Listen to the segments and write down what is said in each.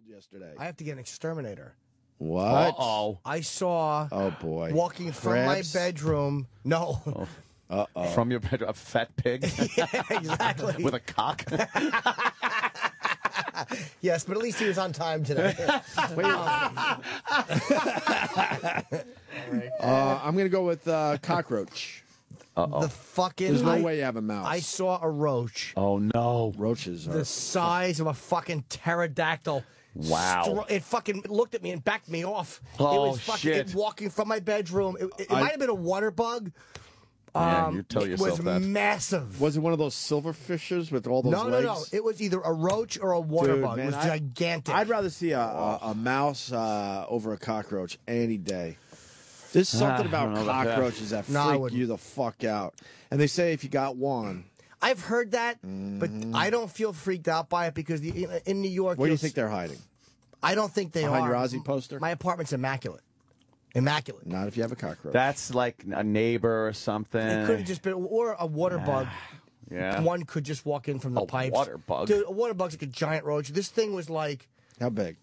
killed yesterday. I have to get an exterminator. What? Oh, I saw Oh boy. walking from Crabs? my bedroom. No, Uh oh. from your bedroom, a fat pig Yeah, exactly. with a cock. yes, but at least he was on time today. Uh, I'm gonna go with uh, cockroach. the fucking. There's no I, way you have a mouse. I saw a roach oh no! roaches are. the size of a fucking pterodactyl. Wow. Stro- it fucking looked at me and backed me off. it Oh, was fucking shit. it walking from my bedroom. It, it, it I- might have been a water bug. yeah, Um, you tell it was that. massive. Was it one of those silver fishers with all those no, legs? no, no. It was either a roach or a water Dude, bug. man, it was I- gigantic. I'd rather see a, a, a mouse uh, over a cockroach any day. There's something Ah, I about don't know about that. cockroaches that, No, I freak wouldn't. you the fuck out. And they say if you got one, I've heard that, Mm-hmm. but I don't feel freaked out by it because the, in, in New York, where do you think they're hiding? I don't think they Behind are. your Ozzy poster? My apartment's immaculate. Immaculate. Not if you have a cockroach. That's like a neighbor or something. It could have just been, or a water bug. yeah. One could just walk in from the A pipes. water bug? Dude, a water bug's like a giant roach. This thing was like, How big?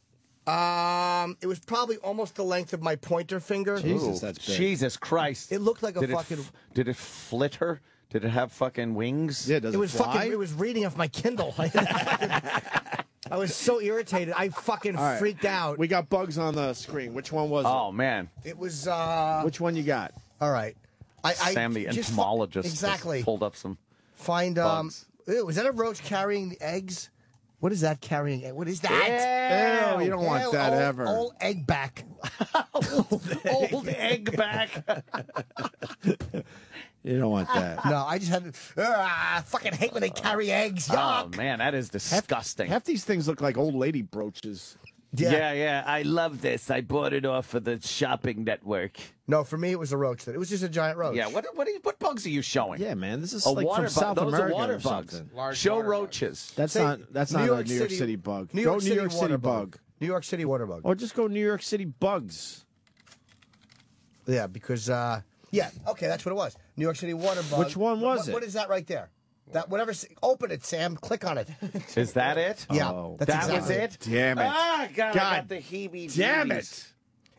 um, it was probably almost the length of my pointer finger. Jesus, Ooh, that's big. Jesus Christ! It looked like a did fucking- It f- did it flitter? Did it have fucking wings? Yeah, does It it, was fly? fucking. It was reading off my Kindle. I was so irritated. I fucking All right. freaked out. We got bugs on the screen. Which one was Oh man, it was. uh? Which one you got? All right. I, I Sam the entomologist just exactly. pulled up some. Find um. bugs. Ew, was that a roach carrying the eggs? What is that carrying? egg- What is that? Ew, you don't want that old, ever. Old egg back. Old egg back. You don't want that. No, I just had. Ugh, I fucking hate when they carry eggs. oh man, that is disgusting. Half, half these things look like old lady brooches. yeah. yeah, I love this. I bought it off of the shopping network. No, for me it was a roach. Then it was just a giant roach. Yeah, what what are you- what bugs are you showing? Yeah, man, this is a like water from bug. South Those America are water or bugs. something. Large Show water bugs. roaches. That's Say, not that's not a New York City bug. New go York New York City City water bug. New York City water bug. Or just go New York City bugs. Yeah, because uh yeah, okay, that's what it was. New York City water bug. Which one was What- it? What is that right there? That whatever. Open it, Sam. Click on it. Is that it? Yeah, Oh. that's that was exactly it. Damn it. Ah, God, I God got the heebie. Damn it.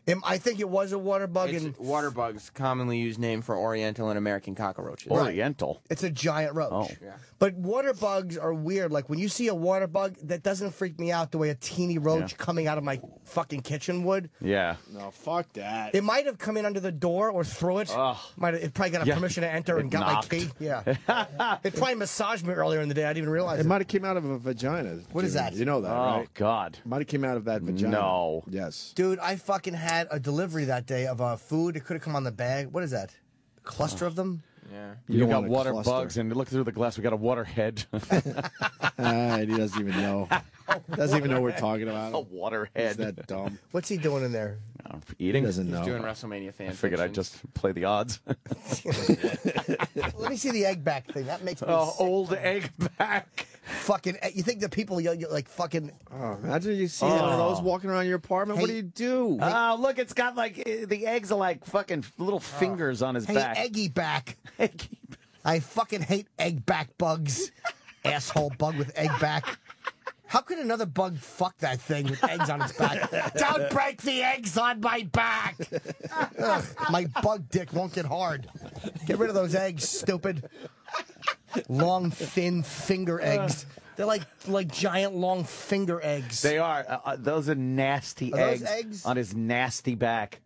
Im- I think it was a water bug, and It's water bugs, commonly used name for Oriental and American cockroaches. Oriental. it's a giant roach. Oh. Yeah. But water bugs are weird. Like when you see a water bug, that doesn't freak me out the way a teeny roach Yeah. coming out of my fucking kitchen would. Yeah. No, fuck that. It might have come in under the door or through it. Ugh. Might have, it probably got a Yeah. permission to enter It and got knocked. my key. Yeah. it probably massaged me earlier in the day. I didn't even realize it it. might have came out of a vagina. What is Jimmy. that? You know that, Oh right? God. Might have came out of that vagina. No. Yes. Dude, I fucking had a delivery that day of uh, food. It could have come on the bag. What is that? A cluster of them? Yeah. You, don't got water cluster. bugs, and look through the glass. We got a water head. Ah, he doesn't even know. doesn't even know what we're talking about. a Him. water He's head. that dumb. What's he doing in there? Oh, He eating. doesn't He's know. doing WrestleMania fan I figured I'd just play the odds. Let me see the egg back thing. That makes me oh, sick. old egg back. Fucking. eh, You think the people you, you like fucking? Oh, imagine you see one of those walking around your apartment. what do you do? Oh, look, it's got like uh, the eggs are like fucking little fingers on his Hey, back. eggy back. I fucking hate egg back bugs. Asshole bug with egg back. How could another bug fuck that thing with eggs on its back? Don't break the eggs on my back. Ugh, my bug dick won't get hard. Get rid of those eggs, stupid. Long, thin finger eggs. They're like like giant long finger eggs. They are. Uh, uh, those are nasty Are those eggs, eggs? on his nasty back.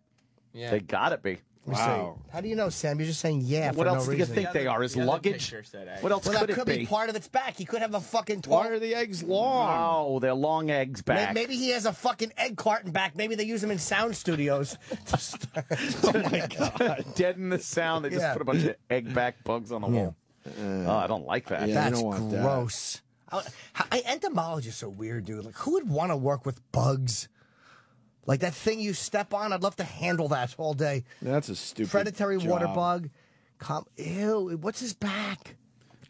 Yeah. They gotta be. Let me see. Wow. How do you know, Sam? You're just saying yeah What for else no do you reason. think they are? His The other luggage? picture said eggs. What else Well, could that it be? be part of its back. He could have a fucking Why twelve. are the eggs long? Oh, they're long eggs May- back. Maybe he has a fucking egg carton back. Maybe they use them in sound studios. oh my god! Dead in the sound. They just Yeah. put a bunch of egg back bugs on the wall. Oh, I don't like that. Yeah. That's don't want that. gross. I, I, entomologists are weird, dude. Like, who would want to work with bugs? Like that thing you step on, I'd love to handle that all day. That's a stupid Predatory water bug. Com- Ew, what's his back?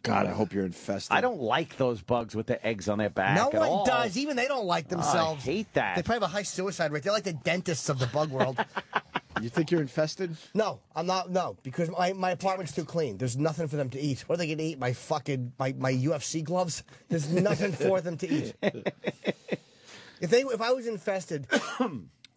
God, I hope you're infested. I don't like those bugs with the eggs on their back. no at one all. does. Even they don't like oh, themselves. I hate that. They probably have a high suicide rate. They're like the dentists of the bug world. You think you're infested? No, I'm not. No, because my, my apartment's too clean. There's nothing for them to eat. What are they going to eat? My fucking my, my UFC gloves. There's nothing for them to eat. If they, if I was infested,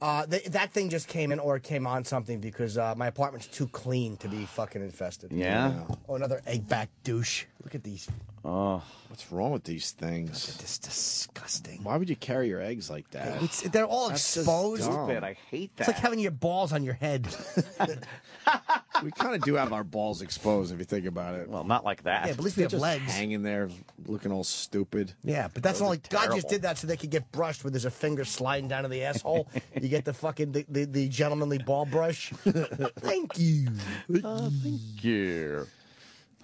uh, they, that thing just came in or came on something because uh, my apartment's too clean to be fucking infested. Yeah. Oh, another egg back douche. Look at these. Oh, what's wrong with these things? This is disgusting. Why would you carry your eggs like that? It's, they're all That's just exposed. dumb. Stupid. I hate that. It's like having your balls on your head. We kind of do have our balls exposed if you think about it. well, not like that. Yeah, but at least we have Just legs. hanging there, looking all stupid. Yeah, but that's Those all. are Like, God just terrible. did that so they could get brushed where there's a finger sliding down to the asshole. you get the fucking the, the, the gentlemanly ball brush. Thank you. Thank you.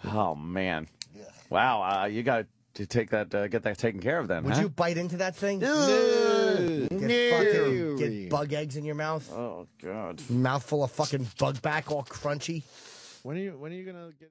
Oh man. Wow. Uh, you got to take that. Uh, get that taken care of then. Would huh? you bite into that thing? No. Get fucking get bug eggs in your mouth. Oh God. Mouthful of fucking bug back, all crunchy. When are you? When are you gonna get?